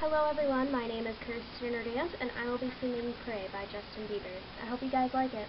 Hello everyone, my name is Kirsten Hernandez, and I will be singing Pray by Justin Bieber. I hope you guys like it.